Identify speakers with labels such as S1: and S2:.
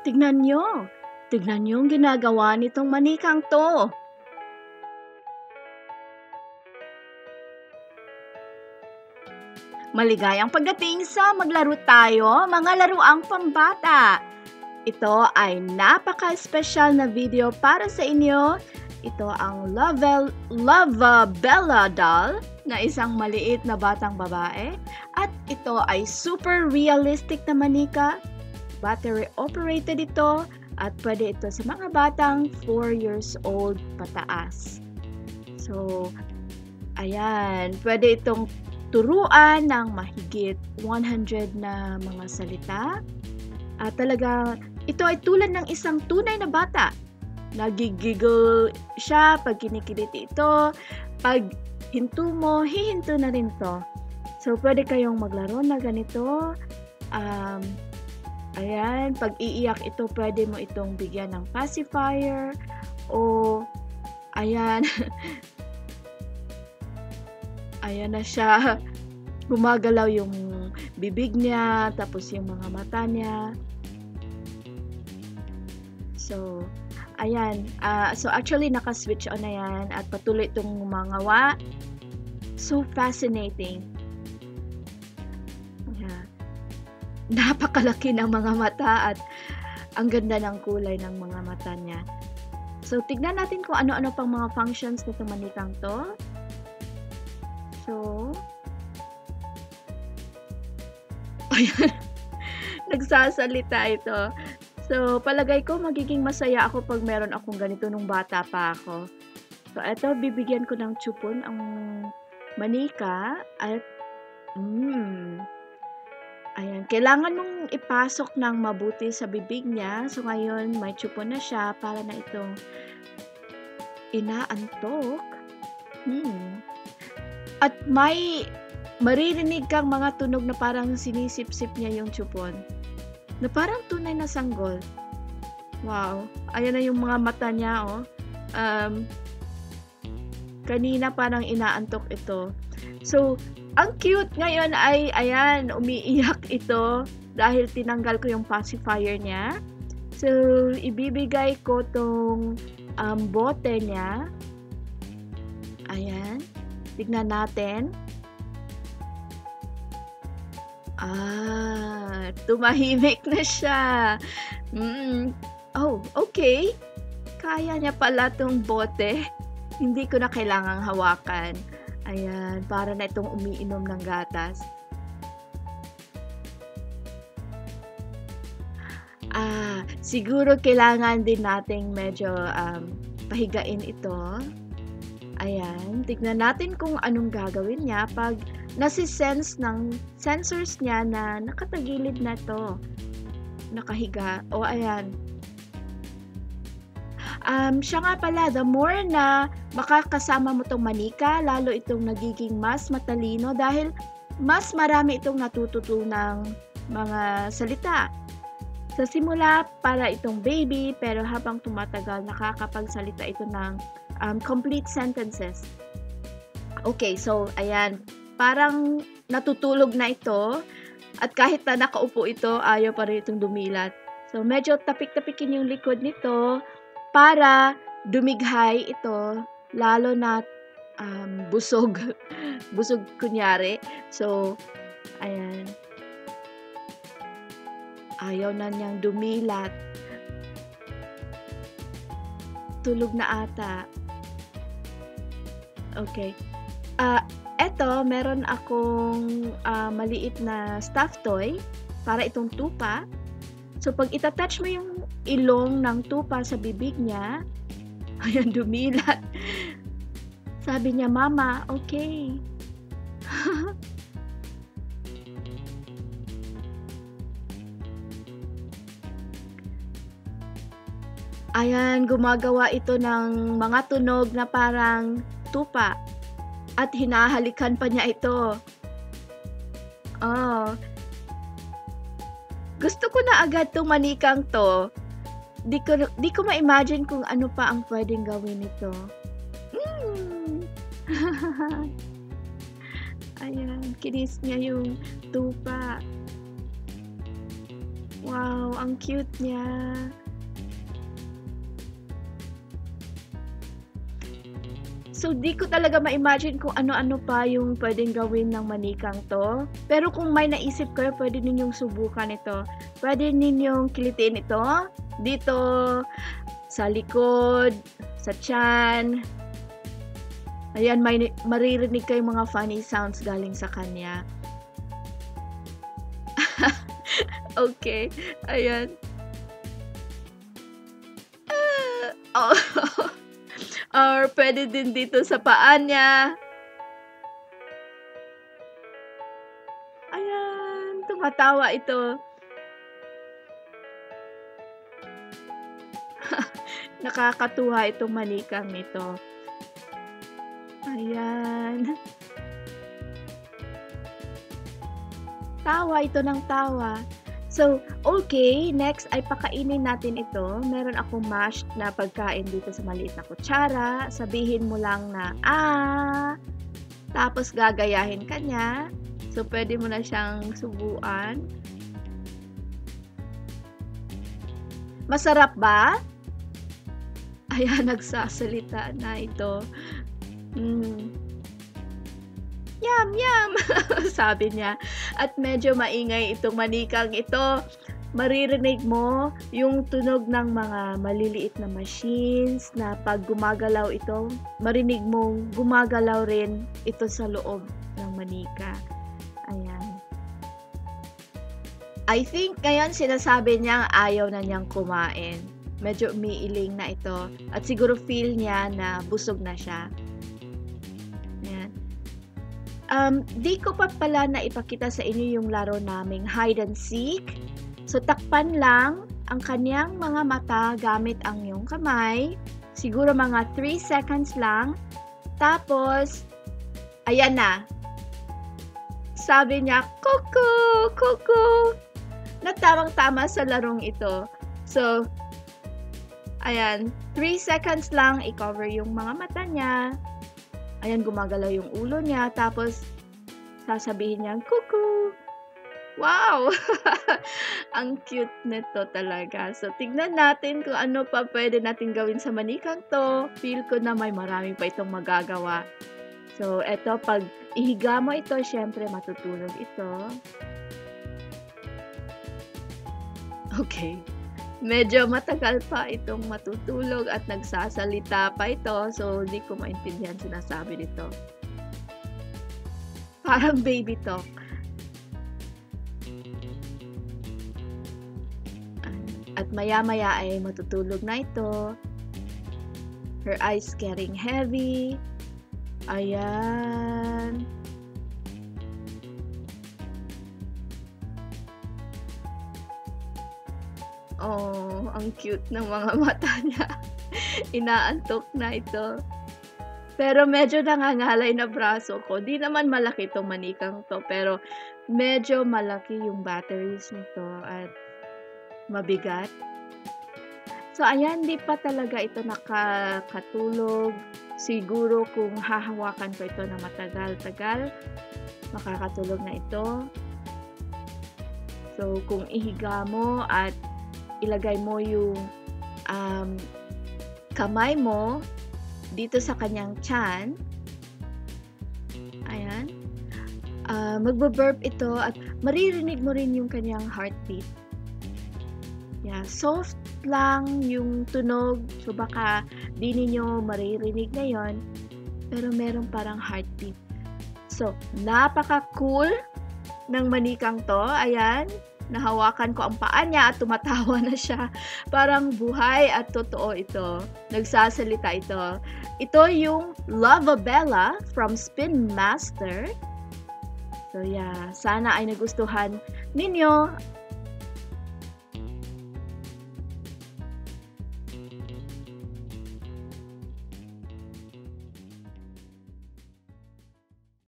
S1: Tignan nyo. Tignan nyo ang ginagawa nitong manikang to. Maligayang pagdating sa maglaro tayo, mga laruang pambata. Ito ay napaka-special na video para sa inyo. Ito ang Love, Love Bella doll na isang maliit na batang babae. At ito ay super realistic na manika. Battery operated ito at pwede ito sa mga batang 4 years old pataas. So, ayan, pwede itong turuan ng mahigit 100 na mga salita. At talaga, ito ay tulad ng isang tunay na bata. Nagigiggle siya pag kinikiliti ito. Pag hinto mo, hihinto na rin to. So, pwede kayong maglaro na ganito. Um, ayan, pag iiyak ito, pwede mo itong bigyan ng pacifier. O, ayan, ayan na siya. Gumagalaw yung bibig niya, tapos yung mga mata niya. So, ayan. Uh, so, actually, naka-switch on na yan at patuloy itong umangawa. So fascinating. Napakalaki ng mga mata at ang ganda ng kulay ng mga mata niya. So, tignan natin kung ano-ano pang mga functions nito manikang to. So, ayan, nagsasalita ito. So, palagay ko magiging masaya ako pag meron akong ganito nung bata pa ako. So, eto, bibigyan ko ng chupon ang manika at mm, ayan, kailangan mong ipasok ng mabuti sa bibig niya. So, ngayon, may chupon na siya para na itong inaantok. Hmm. At may maririnig kang mga tunog na parang sinisip-sip niya yung chupon. Na parang tunay na sanggol. Wow. Ayan na yung mga mata niya, oh. Um, kanina parang inaantok ito. So, ang cute ngayon ay, ayan, umiiyak ito dahil tinanggal ko yung pacifier niya. So, ibibigay ko tong um, bote niya. Ayan. Tignan natin. Ah, tumahimik na siya. Mm. Oh, okay. Kaya niya pala tong bote. Hindi ko na kailangang hawakan. Ayan, para na itong umiinom ng gatas. Ah, siguro kailangan din nating medyo um, pahigain ito. Ayan, tignan natin kung anong gagawin niya pag nasi-sense ng sensors niya na nakatagilid na to. Nakahiga. O, ayan. Um, siya nga pala, the more na makakasama mo tong manika, lalo itong nagiging mas matalino dahil mas marami itong natututunang mga salita. Sa simula, para itong baby, pero habang tumatagal, nakakapagsalita ito ng um, complete sentences. Okay, so, ayan, parang natutulog na ito at kahit na nakaupo ito, ayaw pa rin itong dumilat. So, medyo tapik-tapikin yung likod nito para dumighay ito, lalo na um, busog. busog kunyari. So, ayan. Ayaw na niyang dumilat. Tulog na ata. Okay. Ah, uh, eto, meron akong uh, maliit na stuffed toy para itong tupa. So, pag itatouch mo yung ilong ng tupa sa bibig niya, ayan, dumilat. Sabi niya, Mama, okay. Ayan, gumagawa ito ng mga tunog na parang tupa. At hinahalikan pa niya ito. Oh. Gusto ko na agad tong manikang to. Di ko, di ko ma-imagine kung ano pa ang pwedeng gawin nito. Mm. Ayan, kinis niya yung tupa. Wow, ang cute niya. So, di ko talaga ma-imagine kung ano-ano pa yung pwedeng gawin ng manikang to. Pero kung may naisip kayo, pwede ninyong subukan ito. Pwede ninyong kilitiin ito dito sa likod, sa chan. Ayan, may maririnig kayong mga funny sounds galing sa kanya. okay, ayan. Uh, oh. Or pwede din dito sa paa niya. Ayan, tumatawa ito. Nakakatuwa itong manikang ito. Ayan. Tawa ito ng tawa. So, okay, next ay pakainin natin ito. Meron akong mashed na pagkain dito sa maliit na kutsara. Sabihin mo lang na, ah, tapos gagayahin ka niya. So, pwede mo na siyang subuan. Masarap ba? Ayan, nagsasalita na ito. Mm. Yum, yum! Sabi niya. At medyo maingay itong manikang ito. Maririnig mo yung tunog ng mga maliliit na machines na pag gumagalaw ito, marinig mo gumagalaw rin ito sa loob ng manika. Ayan. I think ngayon sinasabi niyang ayaw na niyang kumain. Medyo umiiling na ito. At siguro feel niya na busog na siya. Um, di ko pa pala na ipakita sa inyo yung laro naming hide and seek. So, takpan lang ang kanyang mga mata gamit ang iyong kamay. Siguro mga 3 seconds lang. Tapos, ayan na. Sabi niya, kuku, kuku. Na tamang-tama sa larong ito. So, ayan, 3 seconds lang, i-cover yung mga mata niya. Ayan, gumagalaw yung ulo niya. Tapos, sasabihin niya, kuku! Wow! Ang cute nito talaga. So, tignan natin kung ano pa pwede natin gawin sa manikang to. Feel ko na may marami pa itong magagawa. So, eto, pag ihiga mo ito, syempre matutulog ito. Okay medyo matagal pa itong matutulog at nagsasalita pa ito. So, hindi ko maintindihan sinasabi nito. Parang baby talk. At maya-maya ay matutulog na ito. Her eyes getting heavy. Ayan. Oh, ang cute ng mga mata niya. Inaantok na ito. Pero medyo nangangalay na braso ko. Di naman malaki itong manikang to. Pero medyo malaki yung batteries nito at mabigat. So, ayan, di pa talaga ito nakakatulog. Siguro kung hahawakan ko ito na matagal-tagal, makakatulog na ito. So, kung ihiga mo at ilagay mo yung um, kamay mo dito sa kanyang chan. Ayan. Uh, magbo-burp ito at maririnig mo rin yung kanyang heartbeat. Yeah, soft lang yung tunog. So baka di ninyo maririnig ngayon. Pero meron parang heartbeat. So, napaka-cool ng manikang to. Ayan nahawakan ko ang paa niya at tumatawa na siya. Parang buhay at totoo ito. Nagsasalita ito. Ito yung Lovabella from Spin Master. So yeah, sana ay nagustuhan ninyo